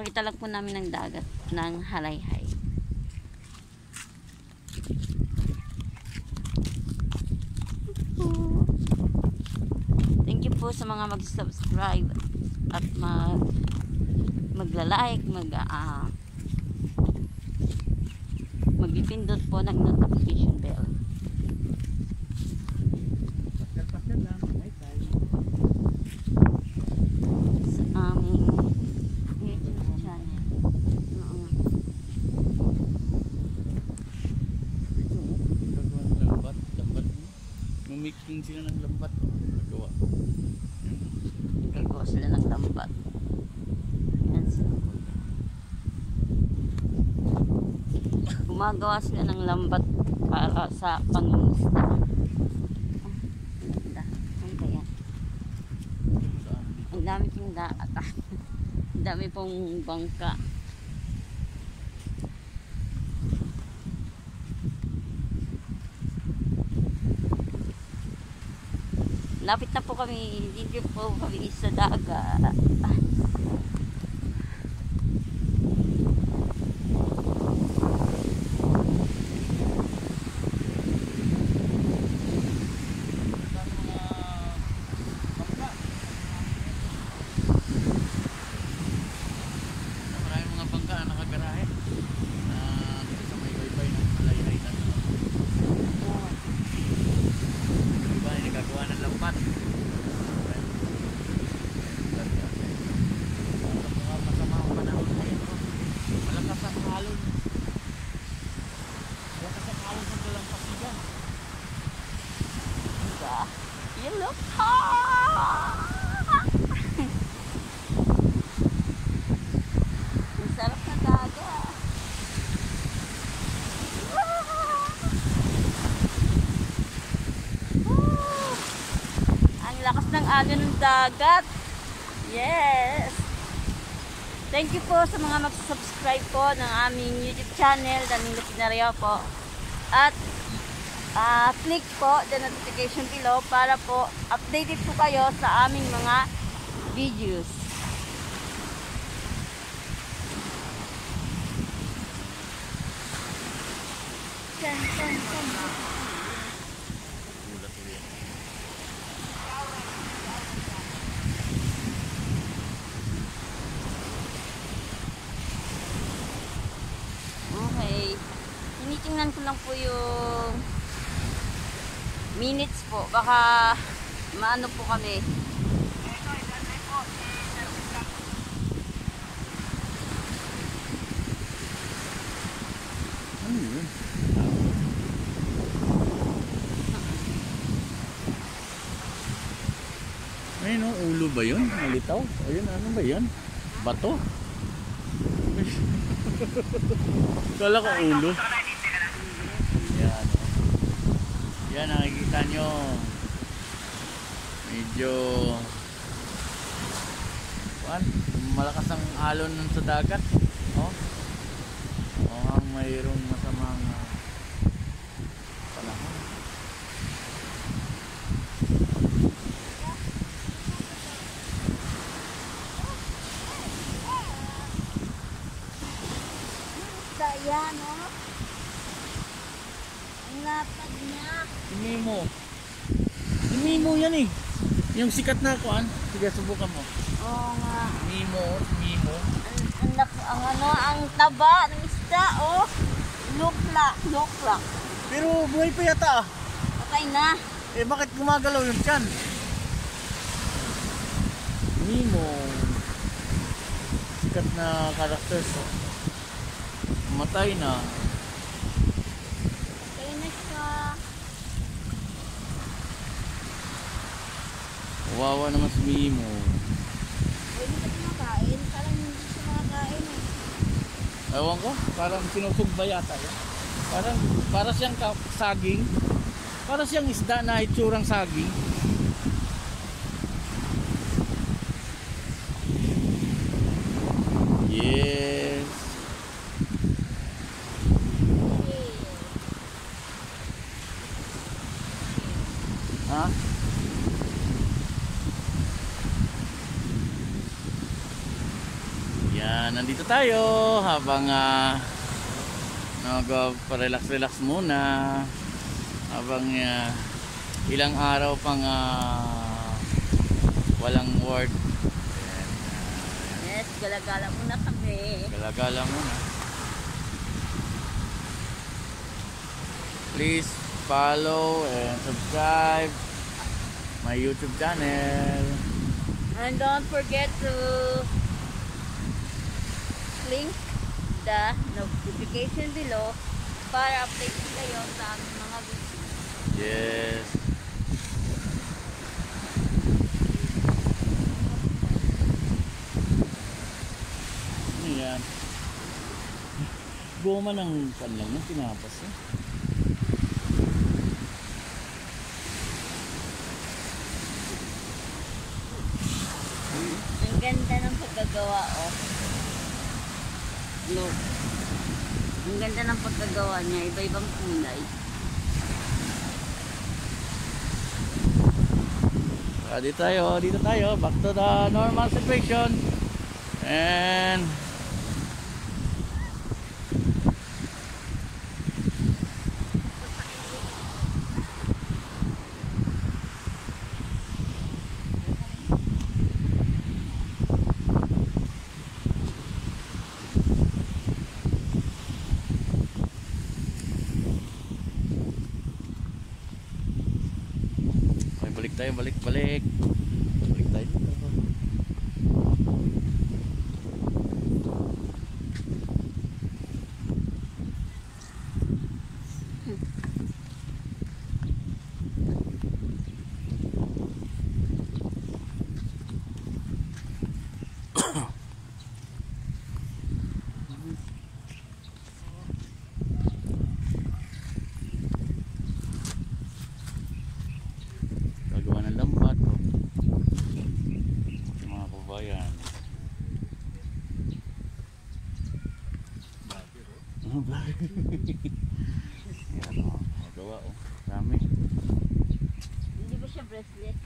Kakakita lang po namin ng dagat ng halayhay. Thank you po sa mga mag-subscribe at mag magla-like, mag ah magpipindot po ng notification bell. Pascal-pascal lang. Ay, tayo. sa aming YouTube channel. Oo. Ito, oh. Gagawa ng lambat. Lambat mo. Mumixing sila ng lambat. Gagawa. Gagawa sila ng lambat. Yan sila. Gumagawa sila ng lambat para sa pangingisda. Ang dami pong dagat. Ang dami pong bangka. Lapit na po kami, hindi po kami sa dagat. Saan mga bangka? Maraming mga bangka na nakagarahe. Na dito sa may baybay ng malay-lay na. Diba, yung nagagawa ng lambat. Mga masama ang panahon ngayon. no? Malakas ang halon. Malakas ang halon sa dalampasigan. Diba? You look hot! Ang sarap na dagat. Woo! Ang lakas ng alon ng dagat. Yes! Thank you po sa mga mag-subscribe po ng aming YouTube channel, Danilo Pinario po. At ah click po the notification below para po updated po kayo sa aming mga videos. Dun, dun, dun, dun. Gulat ulit. Okay. Tinitingnan ko lang po yung minutes po. Baka maano po kami. Ano yun? Ayun o, ulo ba yun? Malitaw? Ayun, ano ba yan? Bato? Kala ko ulo. Yan o. Yan, nakikita nyo. Medyo... Kuan, malakas ang alon sa dagat. Oh. Mukhang mayroong masamang ah, panahon. Kaya no? Ang lapad niya. Mimo. Si Mimo yan eh. Yung sikat na kuan. Sige, subukan mo. Oo nga. Mimo, Mimo. Ang, ang, ang ano, ang taba ng isda, oh. Luklak, luklak. Pero buhay pa yata ah. Okay na. Eh bakit gumagalaw yung tiyan? Mimo. Sikat na karakter. Matay na. Okay na siya. Wawa naman si Mimo. Pwede ka kumakain. Parang hindi siya makakain eh. Ewan ko, parang sinusugba yata yan. Parang, para siyang saging. Para siyang isda na itsurang saging. Yes. Ha? Nandito tayo habang uh, nagpa-relax-relax muna habang ah, ilang araw pang ah, walang word. Ayan, Yes, galagala muna kami. Galagala muna. Please follow and subscribe my YouTube channel. And don't forget to click the notification below para update kayo sa aming mga video. Yes. Ano yan? Goma ng pan lang yan, tinapas eh. Ang ganda ng pagkagawa, oh. Look. Ang ganda ng pagkagawa niya, iba-ibang kulay. Ah, dito tayo, dito tayo. Back to the normal situation. And tayo, balik, balik. Balik tayo dito. Gagawa ng lambat. Oh. Mga kabayan. Ano ba? Yan o. Magawa o. Dami. Hindi ba siya bracelet?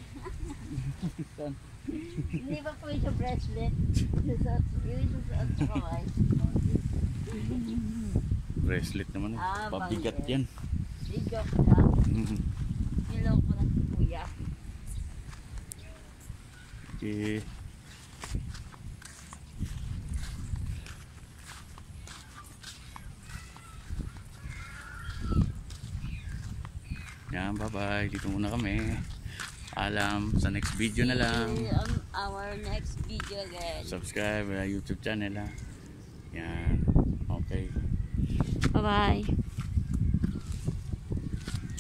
Saan? Hindi ba po siya bracelet? Yung susuot sa kamay. Bracelet naman. eh. Ah, Pabigat yan. Lang. Mhm. Niloko na kuya. Okay. Yan, bye-bye. Dito muna kami. Alam, sa next video na lang. On our next video again. Subscribe sa YouTube channel ha. Yan. Okay. Bye-bye.